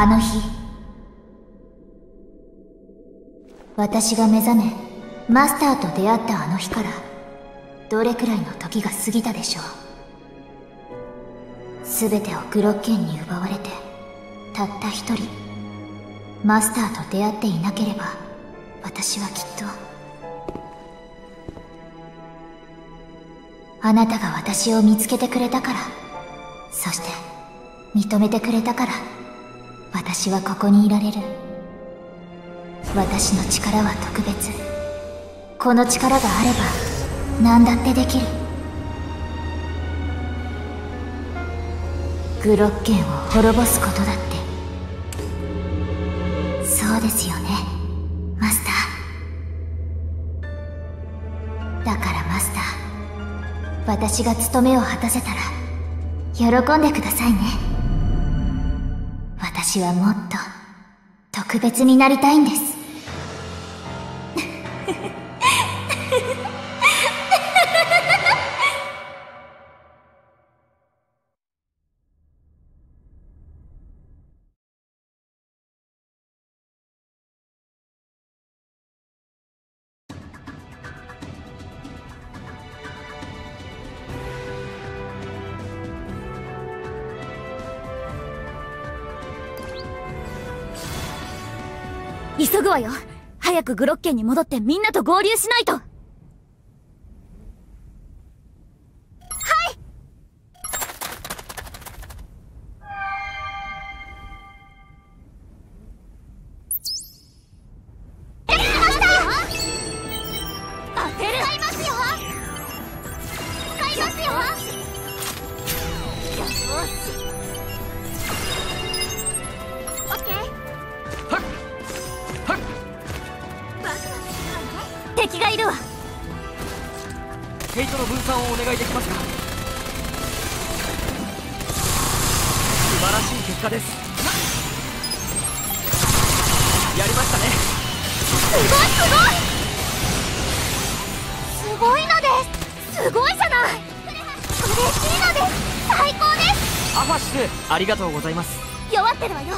あの日。私が目覚めマスターと出会ったあの日からどれくらいの時が過ぎたでしょう。全てをグロッケンに奪われてたった一人マスターと出会っていなければ私はきっとあなたが私を見つけてくれたからそして認めてくれたから私はここにいられる。私の力は特別。この力があれば何だってできる。グロッケンを滅ぼすことだって。そうですよねマスター。だからマスター私が務めを果たせたら喜んでくださいね。はもっと特別になりたいんです。急ぐわよ。早くグロッケンに戻ってみんなと合流しないと。をお願いできますか？素晴らしい結果です。やりましたね。すごいすごい。すごいのですすごいじゃない。嬉しいのです。最高です。アファシスありがとうございます。弱ってるわよ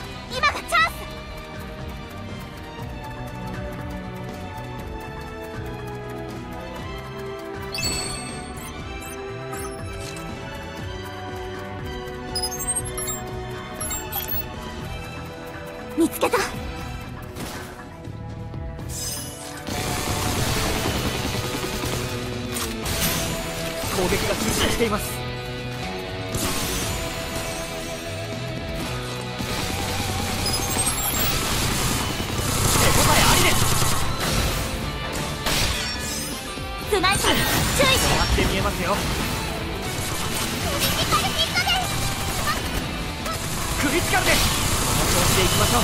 きましょう。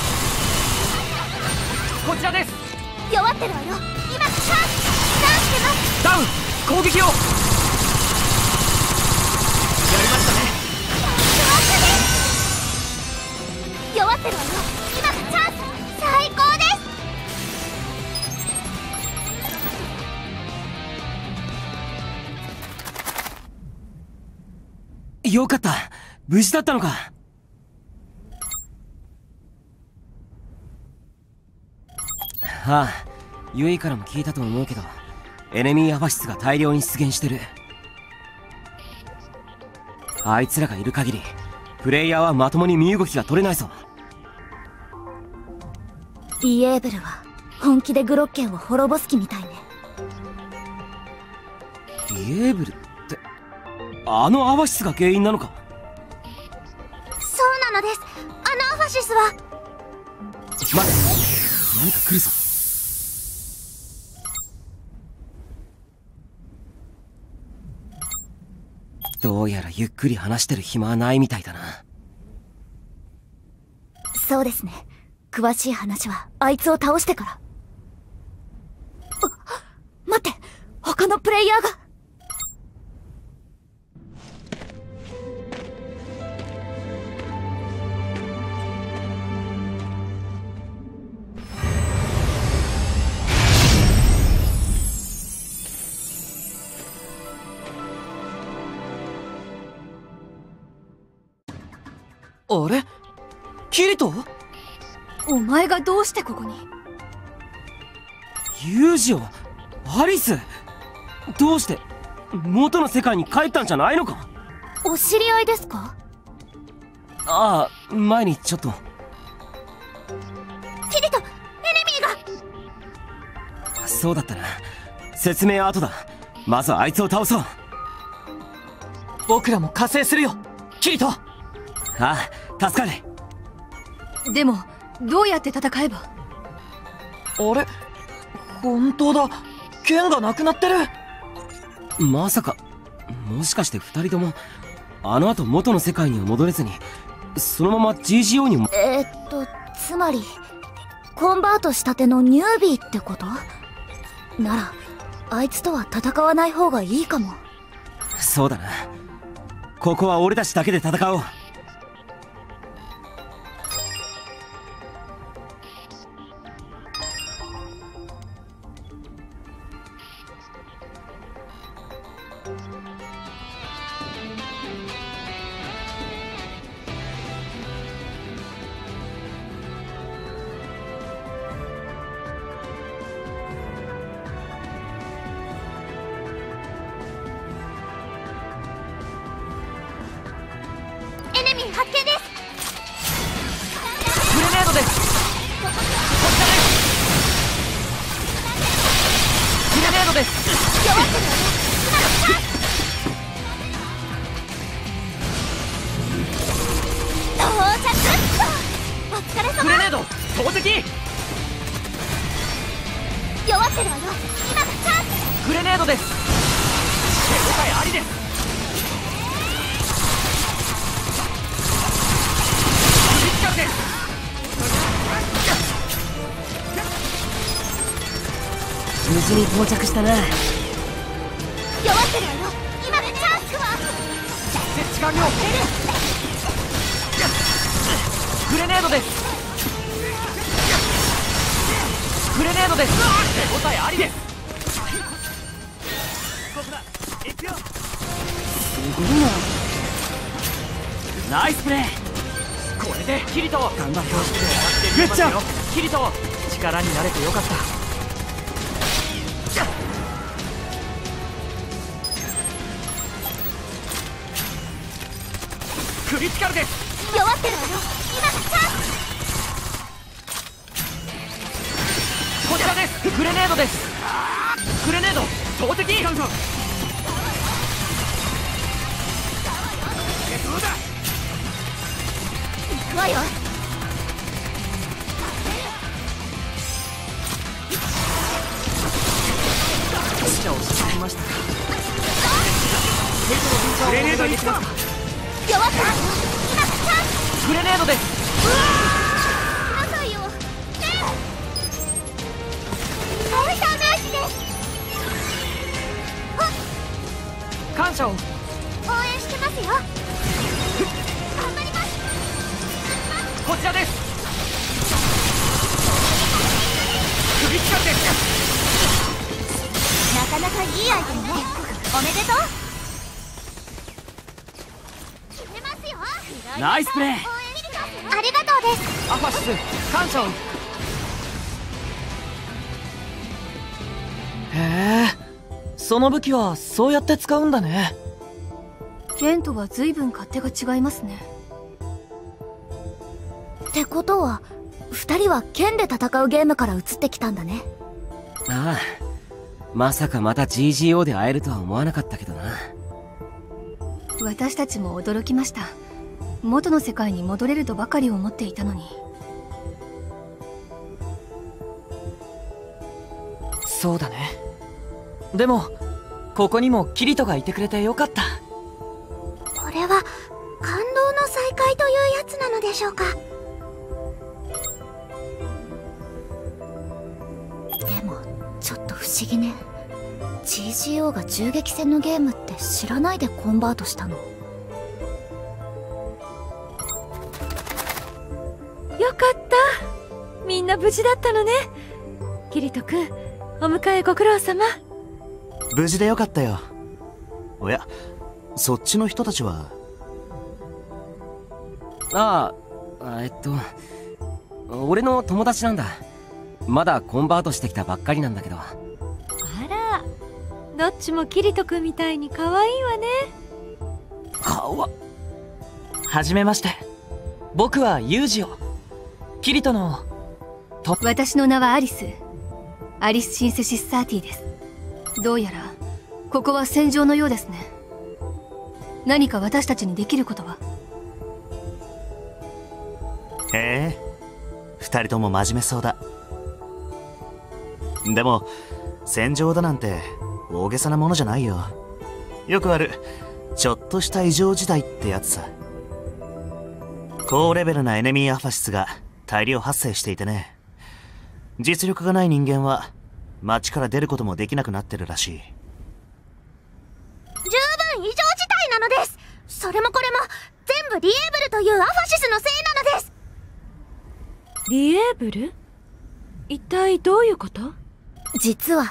こちらです。弱ってるわよ。今がチャンスチャンス出ますダウン！攻撃を！やりましたね。弱ってるわよ。今がチャンス最高です。よかった。無事だったのかああユイからも聞いたと思うけどエネミーアファシスが大量に出現してる。あいつらがいる限りプレイヤーはまともに身動きが取れないぞ。ディエーブルは本気でグロッケンを滅ぼす気みたいね。ディエーブルってあのアファシスが原因なのか？そうなのです。あのアファシスは。待て何か来るぞどうやらゆっくり話してる暇はないみたいだな。そうですね。詳しい話はあいつを倒してから。あ待って。他のプレイヤーが。あれ？キリト？お前がどうしてここに？ユージオ？アリス？どうして？元の世界に帰ったんじゃないのか？お知り合いですか？ああ前にちょっと。キリトエネミーが！そうだったな。説明は後だ。まずはあいつを倒そう。僕らも加勢するよ。キリトああ助かる。でもどうやって戦えば？あれ？本当だ。剣がなくなってる。まさか。もしかして二人ともあの後元の世界には戻れずにそのまま GGO にも。えー、っとつまりコンバートしたてのニュービーってこと？ならあいつとは戦わない方がいいかも。そうだな。ここは俺たちだけで戦おうエネミー発見で無事に到着したな。弱ってるわよ。今がチャンスは。設置完了。グレネードです。グレネードです。手応えありです。すごいな。ナイスプレーこれでキリト頑張って。グッジョブキリト力になれてよかったクリティカルです弱ってるわよ今がチャンスこちらですグレネードですグレネード投擲行くわよ死者を沈みましたグレネード一本。弱ってるわよ今がチャンスグレネードです。なさいよ。ねえナイスダメージです。感謝を。応援してますよ。頑張ります。こちらです。クリティカルですなかなかいいアイテムね。おめでとう決めますよナイスプレーありがとうですアファシス感謝を。へえその武器はそうやって使うんだね。剣とは随分勝手が違いますね。ってことは二人は剣で戦うゲームから移ってきたんだね。ああまさかまた GGO で会えるとは思わなかったけどな。私たちも驚きました元の世界に戻れるとばかり思っていたのに。そうだね。でもここにもキリトがいてくれてよかった。これは感動の再会というやつなのでしょうか。でもちょっと不思議ね。GGO が銃撃戦のゲームって知らないでコンバートしたのよかった。みんな無事だったのね。キリト君お迎えご苦労様。無事でよかったよ。おやそっちの人たちは？ああえっと俺の友達なんだ。まだコンバートしてきたばっかりなんだけど。あらどっちもキリト君みたいに可愛いわね。かわはじめまして。僕はユージオキリトの私の名はアリス。アリス・シンセシス・サーティです。どうやらここは戦場のようですね。何か私たちにできることは？へえ。二人とも真面目そうだ。でも戦場だなんて大げさなものじゃないよ。よくあるちょっとした異常事態ってやつさ。高レベルなエネミーアファシスが大量発生していてね。実力がない人間は街から出ることもできなくなってるらしい。十分異常事態なのです。それもこれも全部リエーブルというアファシスのせいなのです。リエーブル？一体どういうこと？実は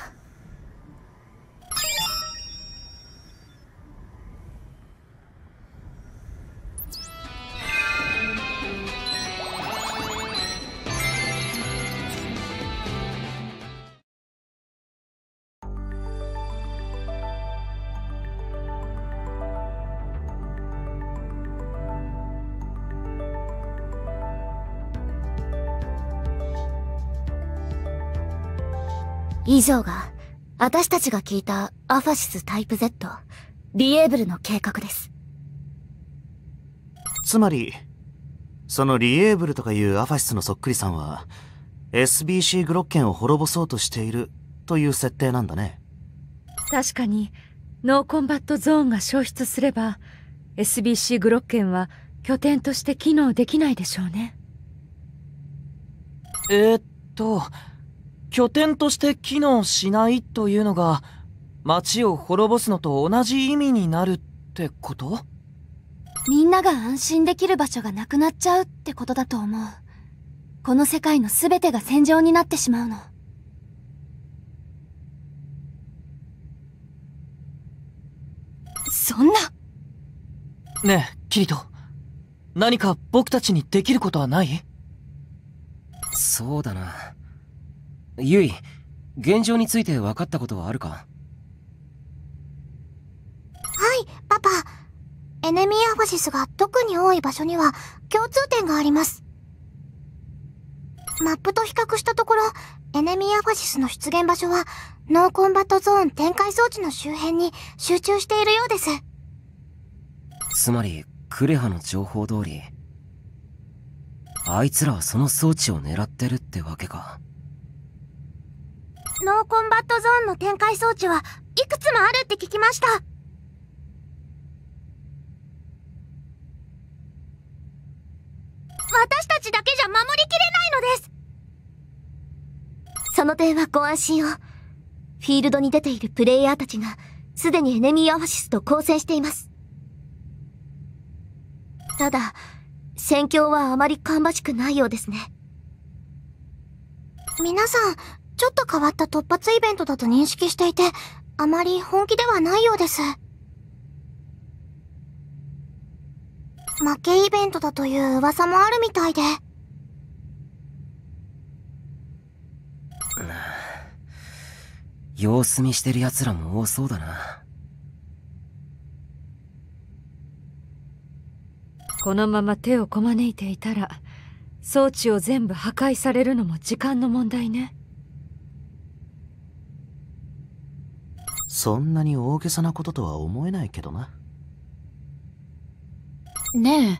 以上が私たちが聞いたアファシスタイプ Z リエーブルの計画です。つまりそのリエーブルとかいうアファシスのそっくりさんは SBC グロッケンを滅ぼそうとしているという設定なんだね。確かにノーコンバットゾーンが消失すれば SBC グロッケンは拠点として機能できないでしょうね。えー、っと拠点として機能しないというのが街を滅ぼすのと同じ意味になるってこと？みんなが安心できる場所がなくなっちゃうってことだと思う。この世界の全てが戦場になってしまうの。そんな。ねえキリト。何か僕たちにできることはない？そうだなユイ現状について分かったことはあるか？はいパパ。エネミーアファシスが特に多い場所には共通点があります。マップと比較したところエネミーアファシスの出現場所はノーコンバットゾーン展開装置の周辺に集中しているようです。つまりクレハの情報通りあいつらはその装置を狙ってるってわけかノーコンバットゾーンの展開装置はいくつもあるって聞きました私たちだけじゃ守りきれないのですその点はご安心を。フィールドに出ているプレイヤーたちが、すでにエネミーアファシスと交戦しています。ただ、戦況はあまり芳しくないようですね。皆さんちょっと変わった突発イベントだと認識していてあまり本気ではないようです。負けイベントだという噂もあるみたいで。様子見してる奴らも多そうだな。このまま手をこまねいていたら装置を全部破壊されるのも時間の問題ねそんなに大げさなこととは思えないけどなねえ、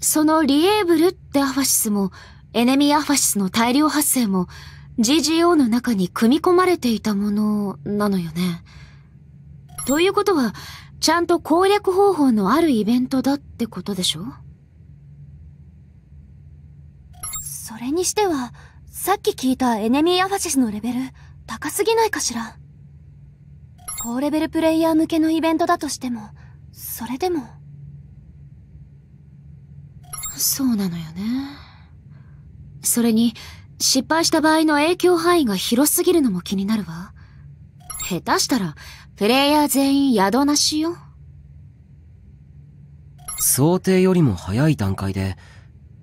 そのリエーブルってアファシスも、エネミーアファシスの大量発生も、GGO の中に組み込まれていたものなのよね。ということは、ちゃんと攻略方法のあるイベントだってことでしょ？それにしては、さっき聞いたエネミーアファシスのレベル、高すぎないかしら？高レベルプレイヤー向けのイベントだとしても、それでも。そうなのよね。それに、失敗した場合の影響範囲が広すぎるのも気になるわ。下手したら、プレイヤー全員宿なしよ。想定よりも早い段階で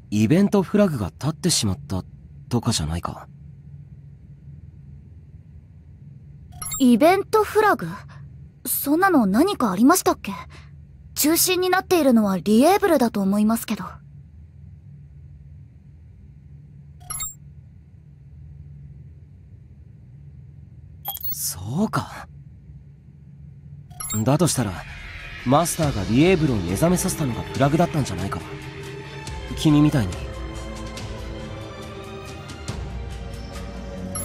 イベントフラグが立ってしまったとかじゃないかイベントフラグ？そんなの何かありましたっけ？中心になっているのはリエーブルだと思いますけど。そうか。だとしたらマスターがリエーブルを目覚めさせたのがフラグだったんじゃないか。君みたいに。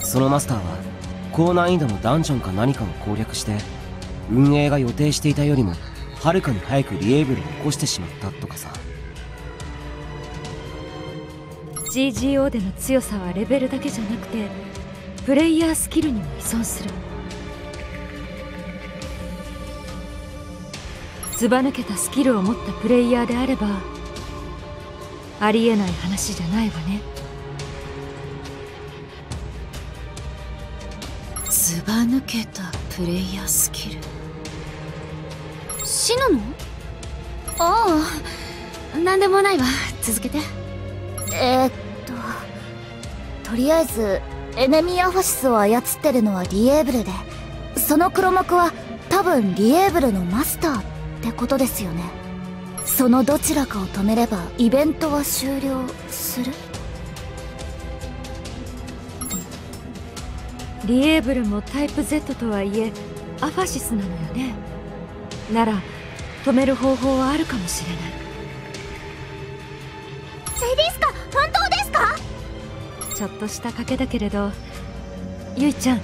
そのマスターは高難易度のダンジョンか何かを攻略して運営が予定していたよりもはるかに早くリエーブルを起こしてしまったとかさ。GGO での強さはレベルだけじゃなくてプレイヤースキルにも依存する。ずば抜けたスキルを持ったプレイヤーであればありえない話じゃないわね。ば抜けたプレイヤースキル。死ぬの？ああ何でもないわ。続けて。えー、っととりあえずエネミーアファシスを操ってるのはリエーブルでその黒幕は多分リエーブルのマスターってことですよね。そのどちらかを止めればイベントは終了する？リエーブルもタイプ Z とはいえアファシスなのよね。なら止める方法はあるかもしれない。セリスカ本当ですか？ちょっとした賭けだけれどゆいちゃん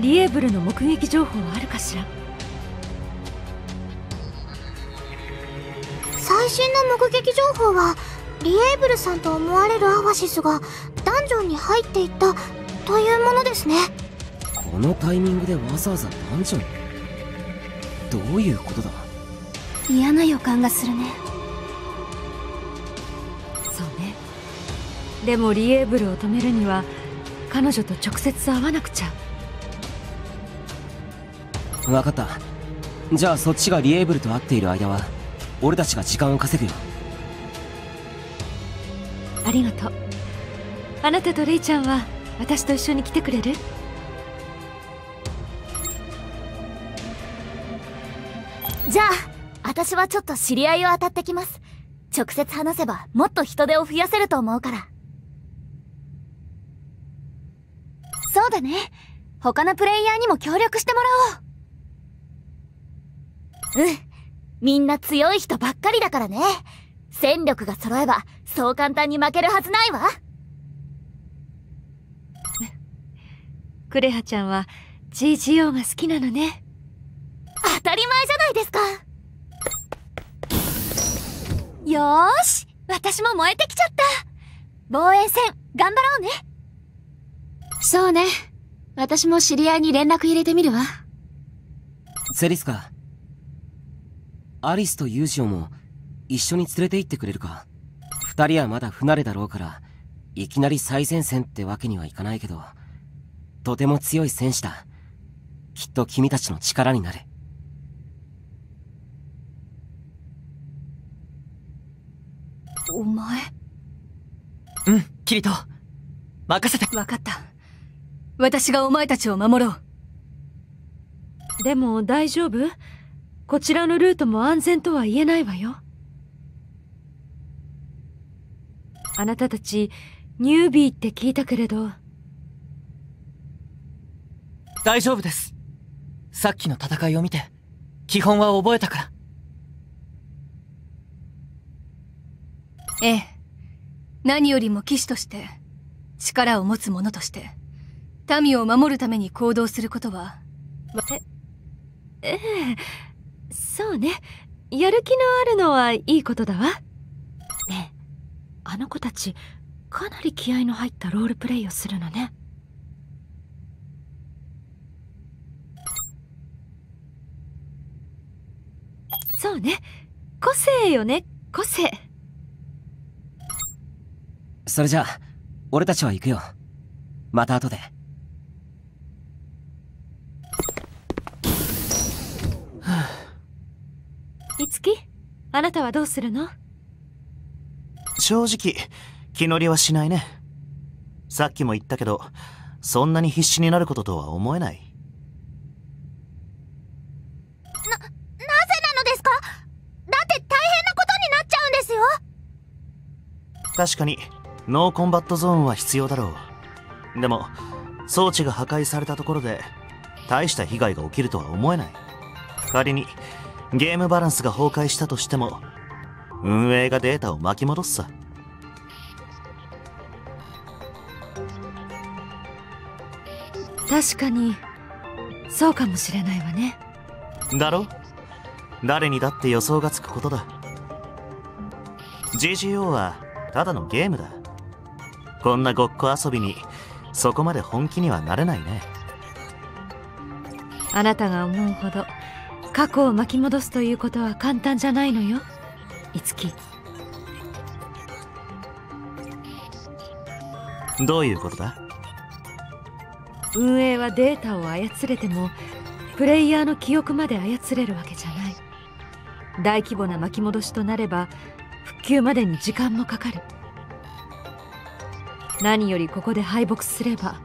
リエーブルの目撃情報はあるかしら？最新の目撃情報はリエーブルさんと思われるアファシスがダンジョンに入っていったというものですねこのタイミングでわざわざダンジョンどういうことだ？嫌な予感がするね。そうね。でもリエーブルを止めるには彼女と直接会わなくちゃ。分かった。じゃあそっちがリエーブルと会っている間は俺たちが時間を稼ぐよ。ありがとう。あなたとレイちゃんは私と一緒に来てくれる？私はちょっと知り合いを当たってきます。直接話せばもっと人手を増やせると思うから。そうだね。他のプレイヤーにも協力してもらおう。うん。みんな強い人ばっかりだからね。戦力が揃えばそう簡単に負けるはずないわ。クレハちゃんは GGO が好きなのね。当たり前じゃないですかよーし私も燃えてきちゃった。防衛戦頑張ろうね。そうね。私も知り合いに連絡入れてみるわ。セリスカアリスとユージオも一緒に連れて行ってくれるか。二人はまだ不慣れだろうからいきなり最前線ってわけにはいかないけどとても強い戦士だ。きっと君たちの力になるお前？うんキリト。任せて。分かった。私がお前たちを守ろう。でも大丈夫？こちらのルートも安全とは言えないわよ。あなたたちニュービーって聞いたけれど。大丈夫です。さっきの戦いを見て基本は覚えたからええ。何よりも騎士として力を持つ者として民を守るために行動することは。えええ。そうね。やる気のあるのはいいことだわ。ねえあの子たちかなり気合の入ったロールプレイをするのね。そうね。個性よね。個性。それじゃあ俺たちは行くよ。また後で。いつき？あなたはどうするの？正直気乗りはしないね。さっきも言ったけど、そんなに必死になることとは思えない。な、なぜなのですか？だって大変なことになっちゃうんですよ。確かに、ノーコンバットゾーンは必要だろう。でも、装置が破壊されたところで、大した被害が起きるとは思えない。仮に、ゲームバランスが崩壊したとしても、運営がデータを巻き戻すさ。確かにそうかもしれないわねだろ？誰にだって予想がつくことだ GGO はただのゲームだこんなごっこ遊びにそこまで本気にはなれないね。あなたが思うほど過去を巻き戻すということは簡単じゃないのよ。いつき。どういうことだ？運営はデータを操れてもプレイヤーの記憶まで操れるわけじゃない。大規模な巻き戻しとなれば復旧までに時間もかかる何よりここで敗北すれば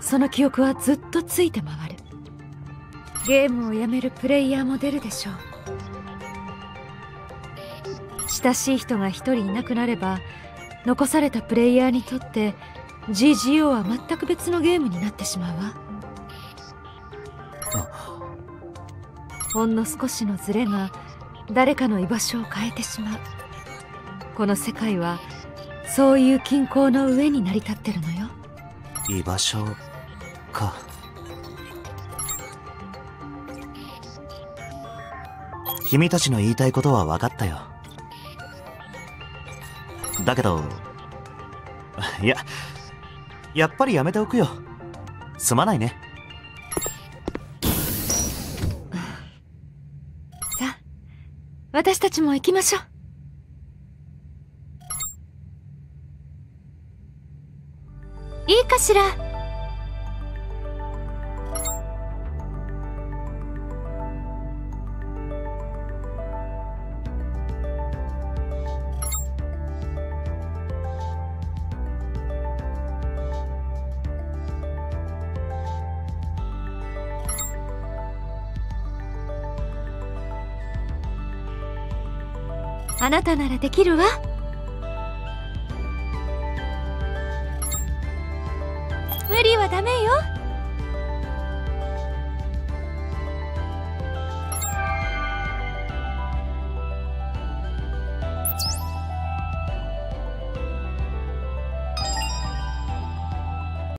その記憶はずっとついて回る。ゲームをやめるプレイヤーも出るでしょう。親しい人が一人いなくなれば残されたプレイヤーにとって GGO は全く別のゲームになってしまうわ。ほんの少しのズレが誰かの居場所を変えてしまう。この世界はそういう均衡の上に成り立ってるのよ。居場所か。君たちの言いたいことは分かったよ。だけどいややっぱりやめておくよ。すまないね。さあ私たちも行きましょうしら？あなたならできるわ。